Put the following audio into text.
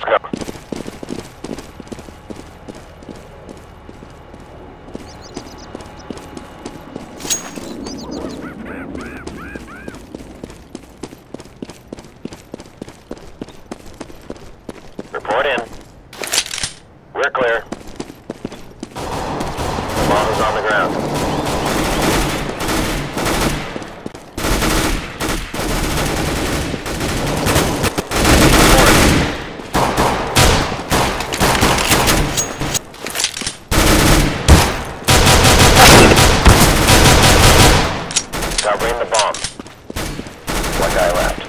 Let's go. Report in. We're clear. Bomb is on the ground. the bomb. One guy left.